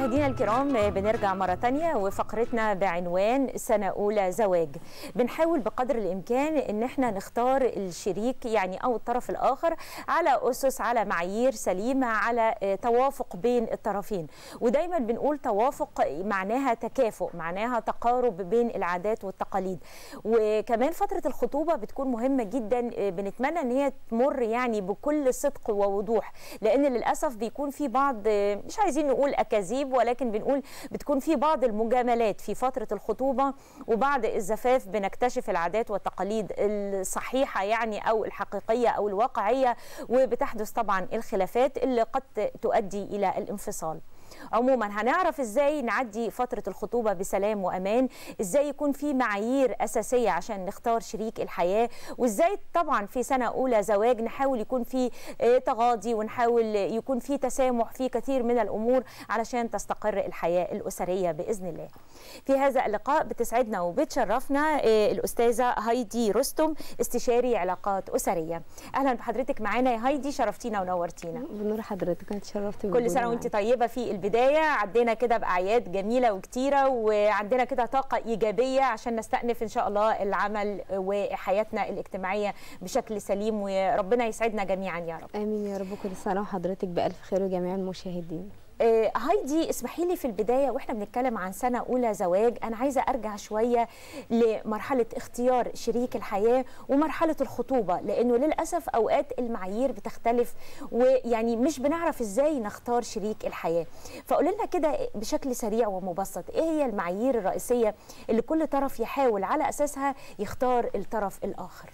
مشاهدينا الكرام بنرجع مرة تانية وفقرتنا بعنوان سنة أولى زواج. بنحاول بقدر الإمكان إن إحنا نختار الشريك يعني أو الطرف الآخر على أسس على معايير سليمة على توافق بين الطرفين. ودايما بنقول توافق معناها تكافؤ معناها تقارب بين العادات والتقاليد. وكمان فترة الخطوبة بتكون مهمة جدا بنتمنى إن هي تمر يعني بكل صدق ووضوح. لأن للأسف بيكون في بعض مش عايزين نقول أكاذيب ولكن بنقول بتكون في بعض المجاملات في فترة الخطوبة وبعد الزفاف بنكتشف العادات والتقاليد الصحيحة يعني أو الحقيقية أو الواقعية وبتحدث طبعا الخلافات اللي قد تؤدي إلى الانفصال. عموما هنعرف إزاي نعدي فترة الخطوبة بسلام وأمان إزاي يكون في معايير أساسية عشان نختار شريك الحياة وإزاي طبعا في سنة أولى زواج نحاول يكون في تغاضي ونحاول يكون في تسامح في كثير من الأمور علشان تستقر الحياة الأسرية بإذن الله. في هذا اللقاء بتسعدنا وبتشرفنا الأستاذة هايدي رستم استشاري علاقات أسرية. أهلا بحضرتك معانا يا هايدي شرفتينا ونورتينا. بنور حضرتك اتشرفت كل سنة وأنت طيبة في البداية. عدينا كده بأعياد جميلة وكتيرة وعندنا كده طاقة إيجابية عشان نستأنف إن شاء الله العمل وحياتنا الاجتماعية بشكل سليم وربنا يسعدنا جميعا يا رب. آمين يا رب. كل سنة وحضرتك بألف خير وجميع المشاهدين. هايدي اسمحي لي في البداية وإحنا بنتكلم عن سنة أولى زواج أنا عايزة أرجع شوية لمرحلة اختيار شريك الحياة ومرحلة الخطوبة لأنه للأسف أوقات المعايير بتختلف ويعني مش بنعرف إزاي نختار شريك الحياة. فقول لنا كده بشكل سريع ومبسط إيه هي المعايير الرئيسية اللي كل طرف يحاول على أساسها يختار الطرف الآخر؟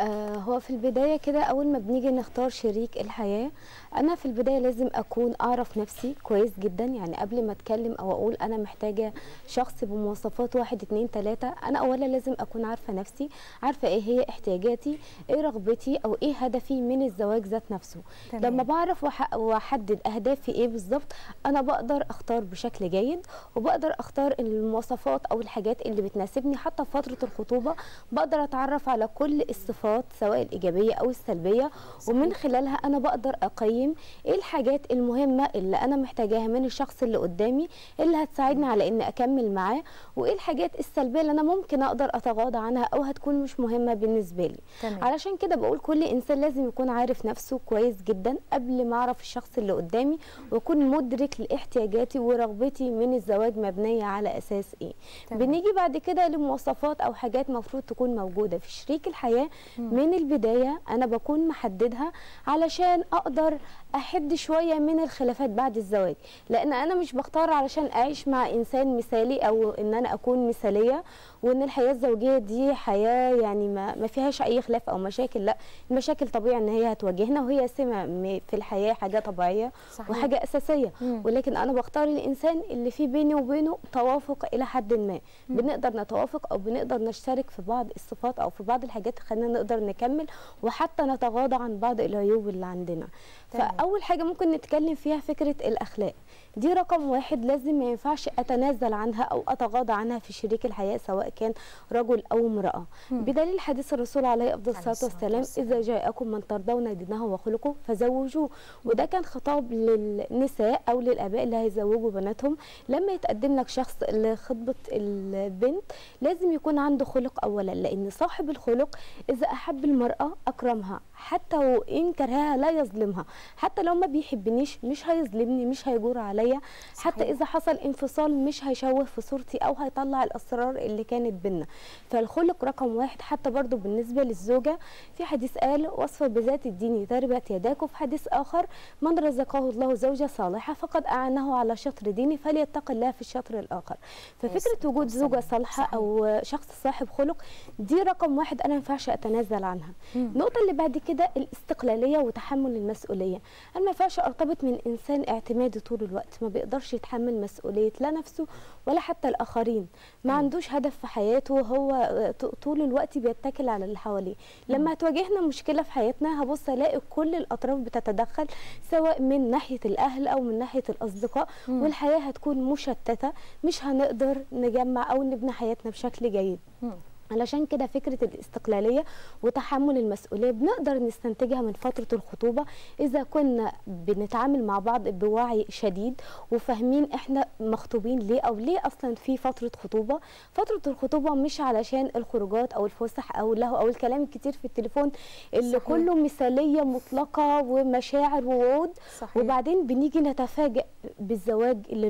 آه هو في البداية كده أول ما بنيجي نختار شريك الحياة أنا في البداية لازم أكون أعرف نفسي كويس جدا يعني قبل ما أتكلم أو أقول أنا محتاجة شخص بمواصفات واحد اتنين تلاتة أنا أولا لازم أكون عارفة نفسي عارفة إيه هي احتياجاتي إيه رغبتي أو إيه هدفي من الزواج ذات نفسه تمام. لما بعرف وأحدد أهدافي إيه بالظبط أنا بقدر أختار بشكل جيد وبقدر أختار المواصفات أو الحاجات اللي بتناسبني حتى في فترة الخطوبة بقدر أتعرف على كل الصفات الصفات سواء الإيجابية أو السلبية. ومن خلالها أنا بقدر أقيم إيه الحاجات المهمة اللي أنا محتاجاها من الشخص اللي قدامي اللي هتساعدني على إني أكمل معاه وإيه الحاجات السلبية اللي أنا ممكن أقدر أتغاضى عنها أو هتكون مش مهمة بالنسبة لي تمام. علشان كده بقول كل إنسان لازم يكون عارف نفسه كويس جدا قبل ما أعرف الشخص اللي قدامي وأكون مدرك لاحتياجاتي ورغبتي من الزواج مبنية على أساس إيه تمام. بنيجي بعد كده لمواصفات أو حاجات مفروض تكون موجودة في شريك الحياة من البداية أنا بكون محددها علشان أقدر أحد شوية من الخلافات بعد الزواج. لأن أنا مش بختار علشان أعيش مع إنسان مثالي أو إن أنا أكون مثالية. وإن الحياة الزوجية دي حياة يعني ما, ما فيهاش أي خلاف أو مشاكل لأ المشاكل طبيعي إن هي هتواجهنا وهي سمة في الحياة حاجة طبيعية صحيح. وحاجة أساسية مم. ولكن أنا بختار الإنسان اللي في بيني وبينه توافق إلى حد ما مم. بنقدر نتوافق أو بنقدر نشترك في بعض الصفات أو في بعض الحاجات خلينا نقدر نكمل وحتى نتغاضى عن بعض العيوب اللي عندنا فأول حاجة ممكن نتكلم فيها فكرة الأخلاق دي رقم واحد لازم ما ينفعش أتنازل عنها أو أتغاضى عنها في شريك الحياة سواء كان رجل أو امرأة. بدليل حديث الرسول عليه أفضل الصلاة والسلام إذا جاءكم من ترضون دينه وخلقه فزوجوه. وده كان خطاب للنساء أو للآباء اللي هيزوجوا بناتهم. لما يتقدم لك شخص لخطبة البنت لازم يكون عنده خلق اولا لأن صاحب الخلق إذا أحب المرأة أكرمها حتى وإن كرهها لا يظلمها. حتى لو ما بيحبنيش مش هيظلمني مش هيجور عليا. حتى إذا حصل انفصال مش هيشوه في صورتي أو هيطلع الأسرار اللي كانت بينا. فالخلق رقم واحد حتى برضو بالنسبة للزوجة في حديث قال وصفه بذات الدين تربت يداك. وفي حديث آخر من رزقه الله زوجة صالحة فقد أعانه على شطر ديني فليتق الله في الشطر الآخر. ففكرة وجود زوجة صالحة أو شخص صاحب خلق دي رقم واحد أنا ما ينفعش أتنازل عنها. النقطة اللي بعد كده الاستقلالية وتحمل المسؤولية. أنا ما ينفعش أرتبط من إنسان اعتمادي طول الوقت ما بيقدرش يتحمل مسؤولية لا نفسه ولا حتى الآخرين. ما عندوش هدف في حياته وهو طول الوقت بيتكل على اللي حواليه. لما هتواجهنا مشكلة في حياتنا هبص ألاقي كل الأطراف بتتدخل سواء من ناحية الأهل أو من ناحية الأصدقاء مم. والحياة هتكون مشتتة. مش هنقدر نجمع أو نبني حياتنا بشكل جيد. مم. علشان كده فكرة الاستقلالية وتحمل المسؤولية بنقدر نستنتجها من فترة الخطوبة إذا كنا بنتعامل مع بعض بوعي شديد وفاهمين إحنا مخطوبين ليه أو ليه أصلا في فترة خطوبة فترة الخطوبة مش علشان الخروجات أو الفسح أو اللهو أو الكلام الكتير في التليفون اللي صحيح. كله مثالية مطلقة ومشاعر ووعود صحيح. وبعدين بنيجي نتفاجئ بالزواج اللي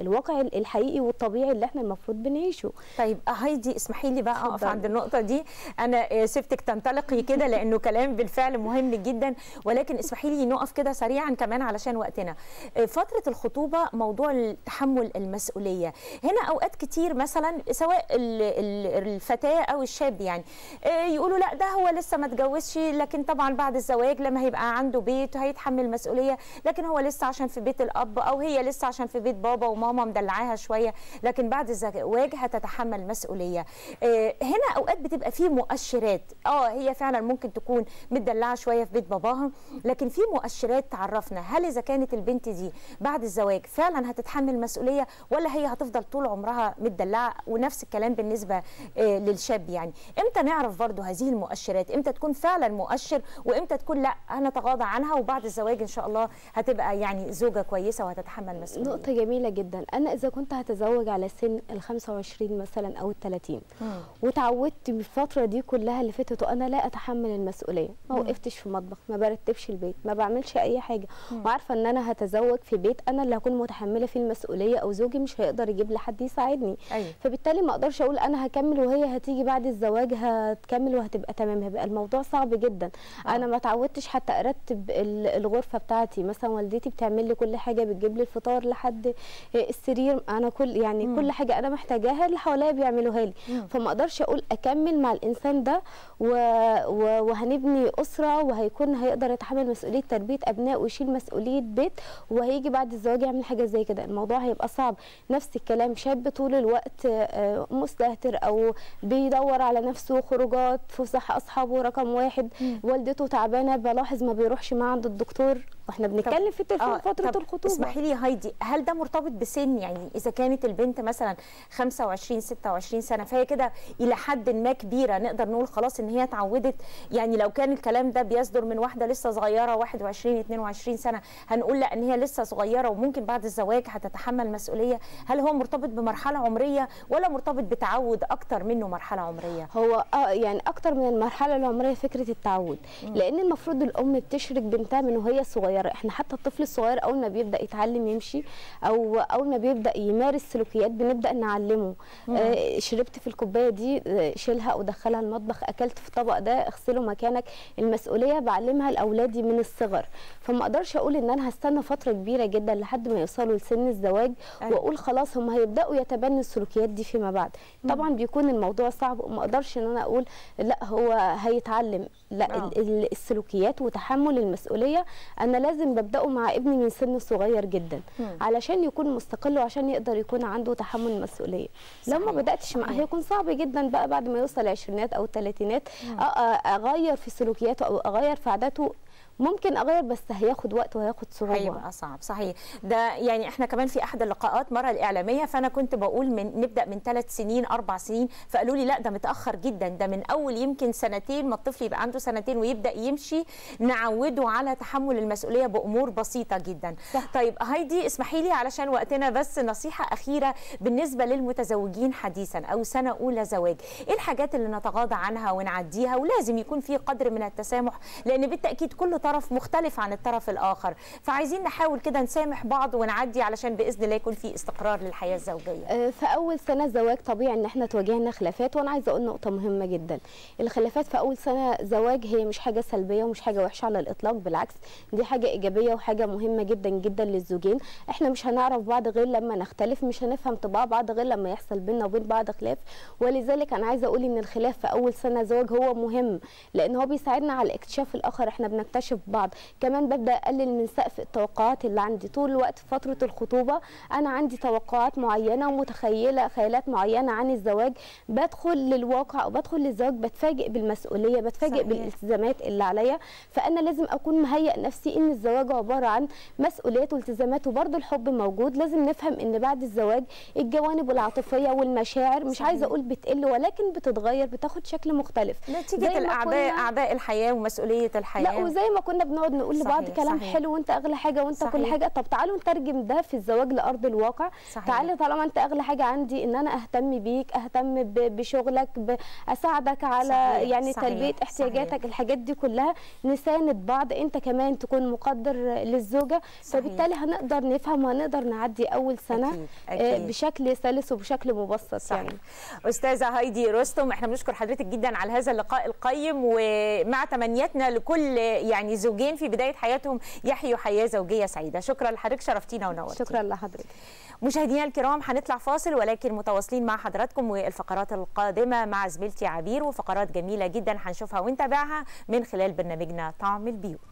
الواقع الحقيقي والطبيعي اللي إحنا المفروض بنعيشه طيب هايدي اسمحي لي بقى اقف. عند النقطة دي. أنا آه، سبتك تنطلقي كده لأنه كلام بالفعل مهم جدا ولكن اسمحي لي نقف كده سريعا كمان علشان وقتنا. آه، فترة الخطوبة موضوع تحمل المسؤولية. هنا أوقات كتير مثلا سواء ال- ال- الفتاة أو الشاب يعني آه، يقولوا لأ ده هو لسه ما اتجوزش لكن طبعا بعد الزواج لما هيبقى عنده بيت هيتحمل مسؤولية لكن هو لسه عشان في بيت الأب أو هي لسه عشان في بيت بابا وماما مدلعاها شوية لكن بعد الزواج هتتحمل مسؤولية. آه، هنا أوقات بتبقى في مؤشرات. آه هي فعلا ممكن تكون متدلعة شوية في بيت باباها لكن في مؤشرات تعرفنا. هل إذا كانت البنت دي بعد الزواج فعلا هتتحمل مسؤولية ولا هي هتفضل طول عمرها متدلعة؟ ونفس الكلام بالنسبة آه، للشاب يعني. إمتى نعرف برضو هذه المؤشرات؟ إمتى تكون فعلا مؤشر وإمتى تكون لأ هنتغاضى عنها وبعد الزواج إن شاء الله هتبقى يعني زوجة كويسة وهتتحمل مسؤولية. نقطة جميلة جدا. أنا إذا كنت هتزوج على سن ال 25 مثلا أو ال 30 مم. وتعودت الفترة دي كلها اللي فاتت وأنا لا أتحمل المسؤولية. ما وقفتش في مطبخ ما برتبش البيت ما بعملش أي حاجة. وعارفة إن أنا هتزوج في بيت أنا اللي هكون متحملة فيه المسؤولية أو زوجي مش هيقدر يجيب لي حد يساعدني. أيوه. فبالتالي ما أقدرش أقول أنا هكمل وهي هتيجي بعد الزواج هتكمل وهتبقى تمام. هيبقى الموضوع صعب جدا. آه. أنا ما اتعودتش حتى أرتب ال- الغرفة بتاعتي. مثلا والدتي بتعمل لي كل حاجة بتجيب لي الفطار لحد السرير. أنا كل يعني مم. كل حاجة أنا محتاجاها اللي حواليا بيعملوها لي. فما أقدرش أقول أكمل مع الإنسان ده و... و... وهنبني أسرة وهيكون هيقدر يتحمل مسؤولية تربية أبناء ويشيل مسؤولية بيت وهيجي بعد الزواج يعمل حاجة زي كده. الموضوع هيبقى صعب. نفس الكلام شاب طول الوقت آه، مستهتر أو بيدور على نفسه خروجات فسح اصحابه رقم واحد. والدته تعبانة بلاحظ ما بيروحش معاه عند الدكتور. وإحنا بنتكلم في التليفون فترة طب الخطوبة. اسمحي لي هايدي هل ده مرتبط بسن؟ يعني إذا كانت البنت مثلا 25 26 سنة فهي كده إلى حد ما كبيرة. نقدر نقول خلاص إن هي اتعودت. يعني لو كان الكلام ده بيصدر من واحدة لسه صغيرة 21 22 سنة هنقول لا إن هي لسه صغيرة وممكن بعد الزواج هتتحمل مسؤولية. هل هو مرتبط بمرحلة عمرية ولا مرتبط بتعود أكتر منه مرحلة عمرية؟ هو آه يعني أكتر من المرحلة العمرية فكرة التعود. لأن المفروض الأم بتشرك بنتها من وهي صغيرة. إحنا حتى الطفل الصغير أول ما بيبدأ يتعلم يمشي أو أول ما بيبدأ يمارس سلوكيات بنبدأ نعلمه. آه شربت في الكوباية دي آه، شيلها ودخلها المطبخ. أكلت في الطبق ده اغسله مكانك. المسؤولية بعلمها لاولادي من الصغر. فما أقدرش أقول إن أنا هستنى فترة كبيرة جدا لحد ما يوصلوا لسن الزواج أيوة. وأقول خلاص هم هيبدأوا يتبنوا السلوكيات دي فيما بعد. طبعا بيكون الموضوع صعب وما أقدرش إن أنا أقول لا هو هيتعلم. لا ال- السلوكيات وتحمل المسؤولية. أنا لازم ببدأه مع ابني من سن صغير جدا. علشان يكون مستقل وعشان يقدر يكون عنده تحمل المسؤوليه لو ما بدأتش معاه. هيكون صعب جدا بقى بعد ما يوصل العشرينات أو الثلاثينات أغير في سلوكياته أو أغير في عاداته ممكن أغير بس هياخد وقت وهياخد صعوبة. هيبقى صعب صحيح. ده يعني إحنا كمان في أحد اللقاءات مرة الإعلامية فأنا كنت بقول من نبدأ من ثلاث سنين أربع سنين فقالوا لي لا ده متأخر جدا. ده من أول يمكن سنتين ما الطفل يبقى عنده سنتين ويبدأ يمشي نعوده على تحمل المسؤولية بأمور بسيطة جدا. صح. طيب هايدي اسمحي لي علشان وقتنا بس نصيحة أخيرة بالنسبة للمتزوجين حديثا أو سنة أولى زواج. إيه الحاجات اللي نتغاضى عنها ونعديها؟ ولازم يكون في قدر من التسامح لأن بالتأكيد كل طرف مختلف عن الطرف الآخر. فعايزين نحاول كده نسامح بعض ونعدي علشان بإذن الله يكون في استقرار للحياة الزوجية. آه، في أول سنة زواج طبيعي إن إحنا تواجهنا خلافات وأنا عايزة أقول نقطة مهمة جدا. الخلافات في أول سنة زواج هي مش حاجة سلبية ومش حاجة وحشة على الإطلاق بالعكس دي حاجة إيجابية وحاجة مهمة جدا جدا للزوجين. إحنا مش هنعرف بعض غير لما نختلف مش هنفهم طباع بعض غير لما يحصل بيننا وبين بعض خلاف. ولذلك أنا عايزة أقول إن الخلاف في أول سنة زواج هو مهم لأن هو بيساعدنا على اكتشاف الآخر. إحنا بنكتشف في بعض. كمان ببدأ أقلل من سقف التوقعات اللي عندي. طول الوقت في فترة الخطوبة أنا عندي توقعات معينة ومتخيلة خيالات معينة عن الزواج. بدخل للواقع أو بدخل للزواج بتفاجئ بالمسؤولية بتفاجئ صحيح. بالالتزامات اللي عليا. فأنا لازم أكون مهيئ نفسي إن الزواج عبارة عن مسؤوليات والتزامات وبرضه الحب موجود. لازم نفهم إن بعد الزواج الجوانب العاطفية والمشاعر مش صحيح. عايزه أقول بتقل ولكن بتتغير بتاخد شكل مختلف. نتيجة كنا- أعباء الحياة ومسؤولية الحياة. لا وزي ما كنا بنقعد نقول لبعض صحيح، كلام صحيح. حلو وانت أغلى حاجة وانت كل صحيح. حاجة طب تعالوا نترجم ده في الزواج لأرض الواقع صحيح. تعالى طالما انت أغلى حاجة عندي إن أنا أهتم بيك أهتم بشغلك أساعدك على صحيح، يعني صحيح، تلبية صحيح. احتياجاتك الحاجات دي كلها نساند بعض انت كمان تكون مقدر للزوجة صحيح. فبالتالي هنقدر نفهم وهنقدر نعدي أول سنة أكيد، آه، أكيد. بشكل سلس وبشكل مبسط صحيح. يعني أستاذة هايدي رستم إحنا بنشكر حضرتك جدا على هذا اللقاء القيم ومع تمنياتنا لكل يعني زوجين في بداية حياتهم يحيوا حياة زوجية سعيدة. شكرا لحضرتك شرفتينا ونورتينا. شكرا لحضرتك. مشاهدينا الكرام هنطلع فاصل ولكن متواصلين مع حضراتكم والفقرات القادمة مع زميلتي عبير وفقرات جميلة جدا هنشوفها ونتابعها من خلال برنامجنا طعم البيوت.